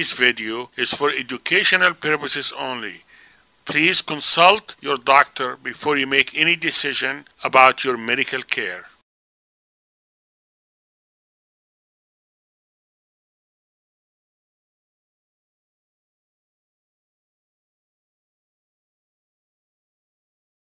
This video is for educational purposes only. Please consult your doctor before you make any decision about your medical care.